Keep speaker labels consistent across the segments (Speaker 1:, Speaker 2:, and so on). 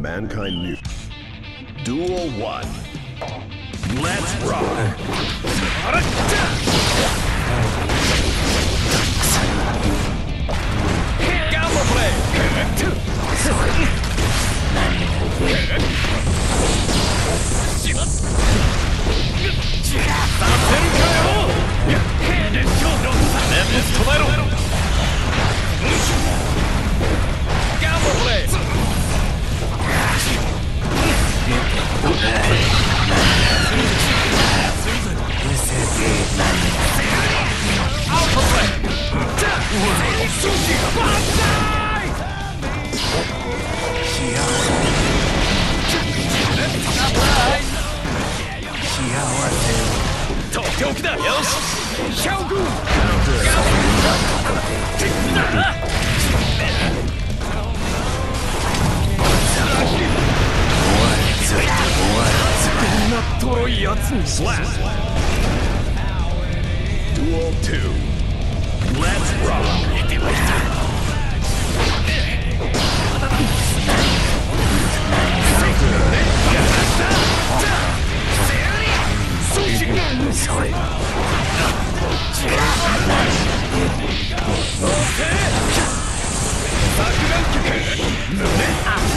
Speaker 1: Mankind New. Duel 1. Let's rock!
Speaker 2: Gamma play! Gamma ついてお前こんなとろいやつに
Speaker 1: スラッドゥオ2 Let's rock!
Speaker 2: やってまいった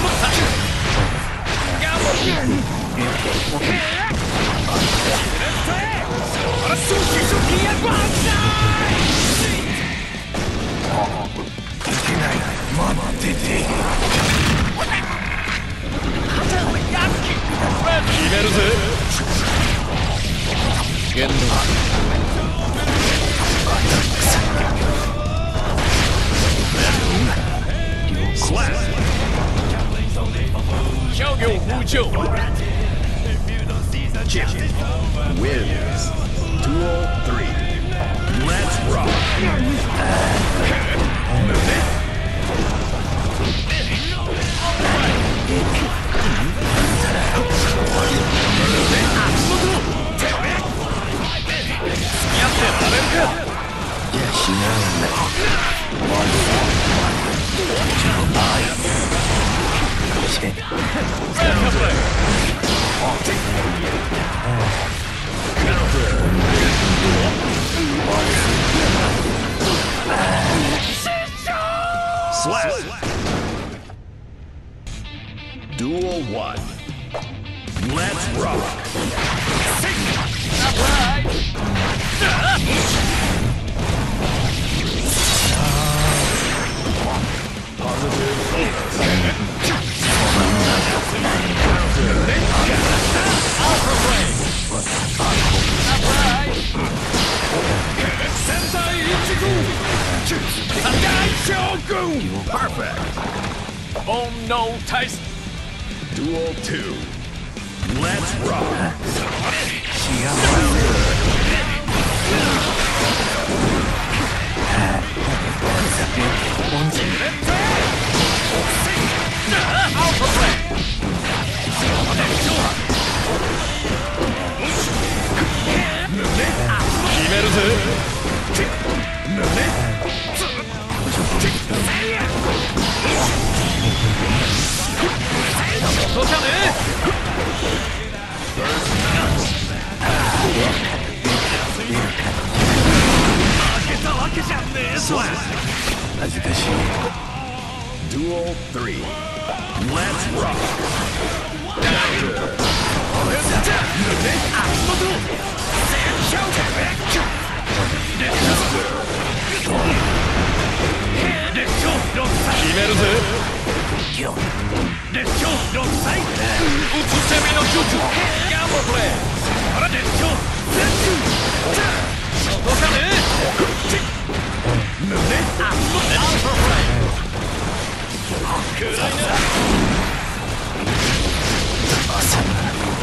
Speaker 2: そ。限度
Speaker 1: Slap!
Speaker 2: 商業風潮
Speaker 1: the champion wins. 203. Let's rock. Move it. Move it. Perfect!
Speaker 2: Oh no 大使
Speaker 1: Duel 2. Let's rock!
Speaker 2: Alpha play 決めるぜ そうじゃね負けたわけじゃねえぞ
Speaker 1: Slap! Duel 3. Let's rock!
Speaker 2: Let's go 決めるぜ列強6歳うつ攻めの術ガンボプレイあら列強ゼッツ届かねえ胸アルファプレイ暗いな「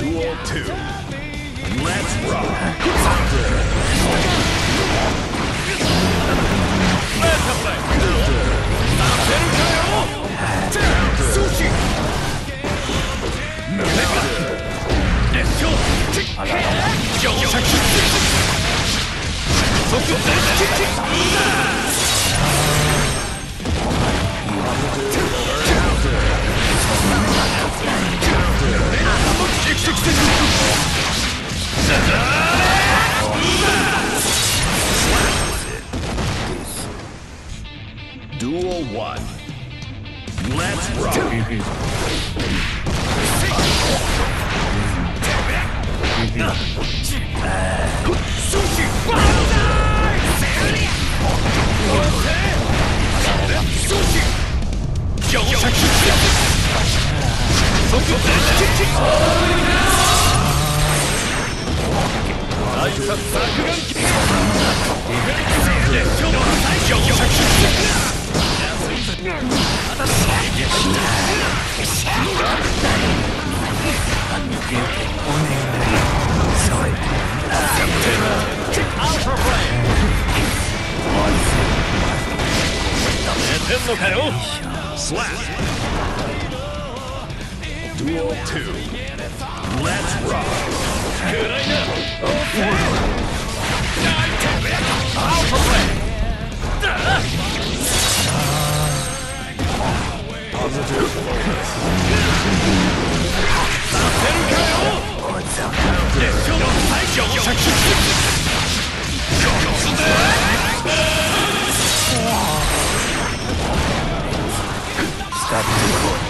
Speaker 1: Duel 2. Let's rock.
Speaker 2: 寝てんのかよ
Speaker 1: Duel 2. Let's rock.
Speaker 2: Good I. Okay. God damn
Speaker 1: it! Out. Stop the recording.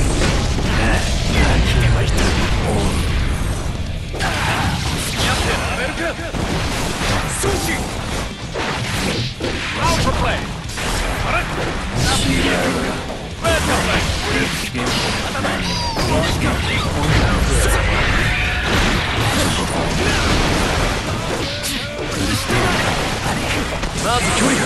Speaker 2: やってられるかソシアウトプレイあれレッドプレイまず距離が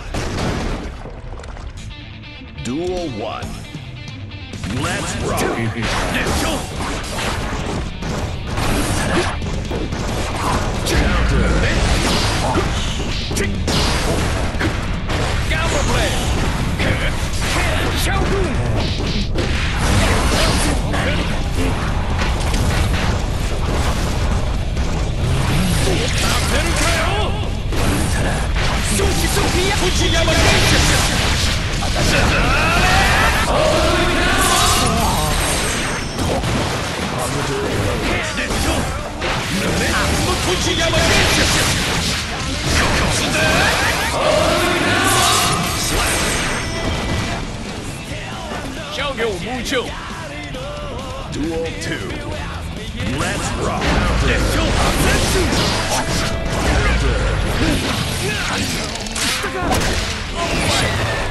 Speaker 1: Duel 1. Let's rock!
Speaker 2: Let's go! Counter! Sushi Sophia! Uchiya イシャオフンさせるかよソシソフィアフジヤマゲ熱唱フジヤマゲ商業無情
Speaker 1: Duel 2. Let's rock.
Speaker 2: 熱唱発熱
Speaker 1: Slap. First match.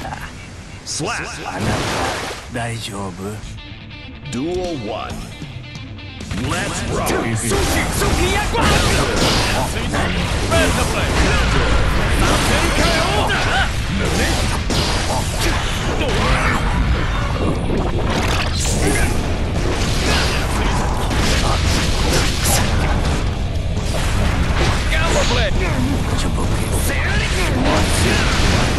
Speaker 2: 期早期胸足元ガラスだ
Speaker 1: Slap.
Speaker 3: 大丈夫
Speaker 1: Duel 1. Let's rock.
Speaker 2: 早期早期やっこレッドプレイさ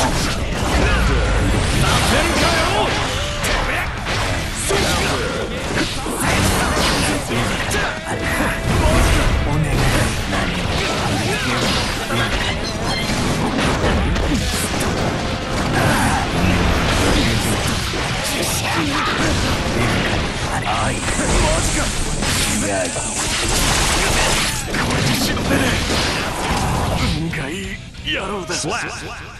Speaker 3: お願い
Speaker 2: 運がいい野郎だ
Speaker 1: Slap.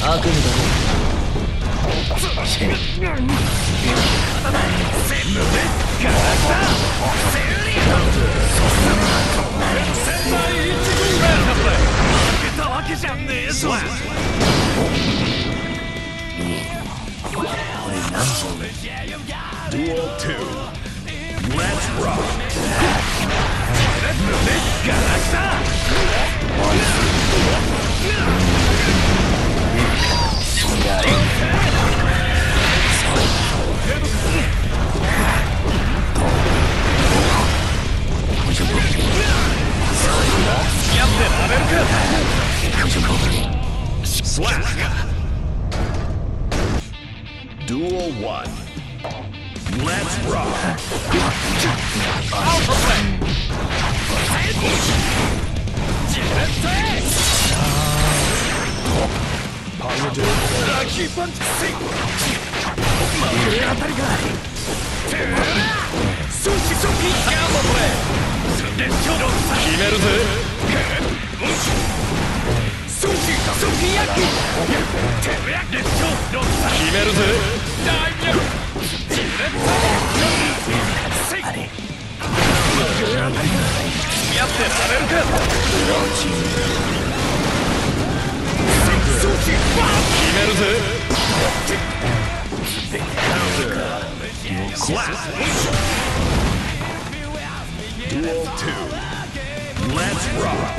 Speaker 3: 悪夢だろ
Speaker 2: たわけじゃねえぞ
Speaker 1: Slap.
Speaker 3: こ
Speaker 1: Duel 1. Let's rock!
Speaker 2: Alpha Play! Pirate キーパンチセイ負け当たりが早期早期ガンバトレイ決めるぜ。早期早期ヤッキー決めるぜ大逆ジレットセイやってられるか
Speaker 1: Duel 2. Let's rock.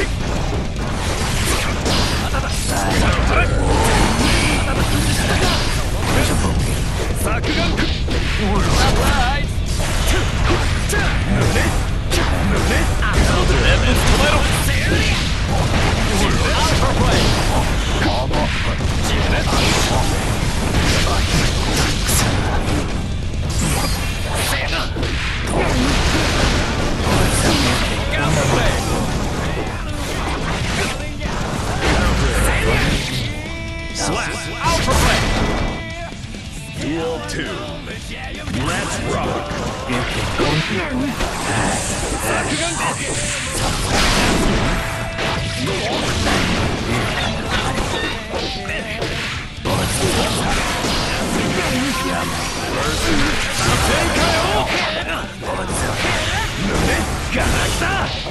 Speaker 3: れ
Speaker 2: 攻め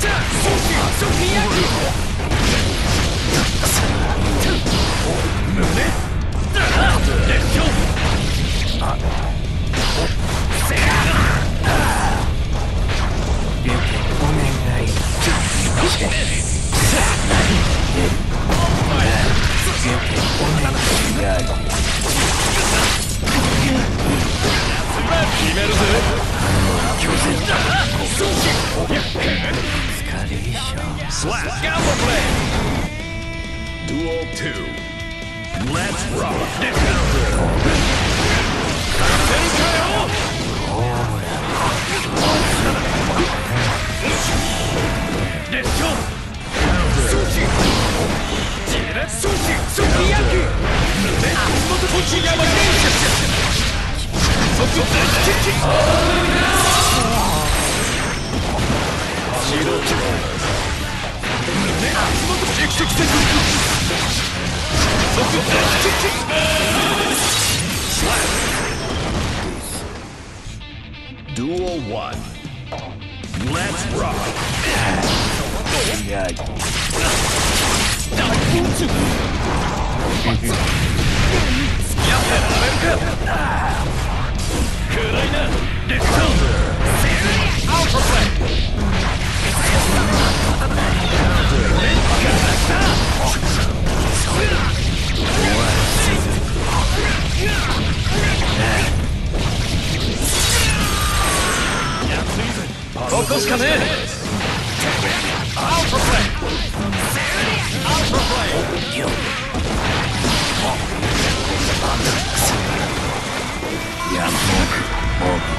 Speaker 2: 決めるぜ。Slash! Gamble Blade!
Speaker 1: Duel 2. Let's rock!
Speaker 2: Sushi! Sukiyaki! Sushi! Yamagation!
Speaker 1: Duel 1. Let's rock.
Speaker 3: い
Speaker 2: いなレッドアウトプレイ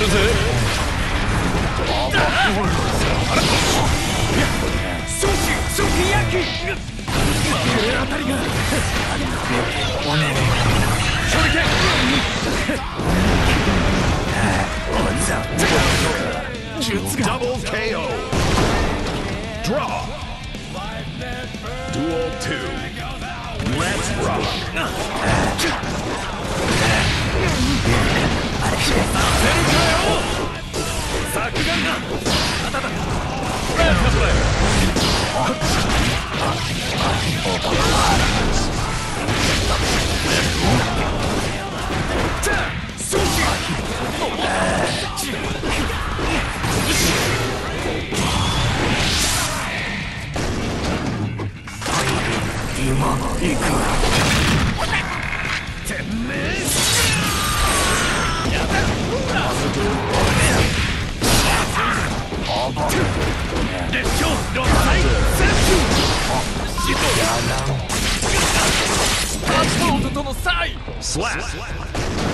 Speaker 2: るぜ。
Speaker 1: Double KO. Draw. Duel 2. Let's rock.
Speaker 2: とのサイン
Speaker 1: Slap.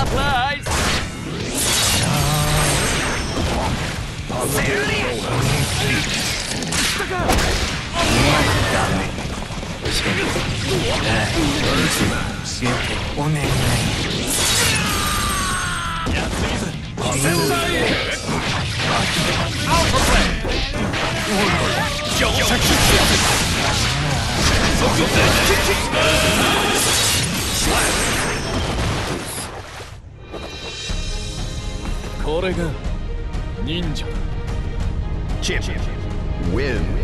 Speaker 2: サプこが忍者。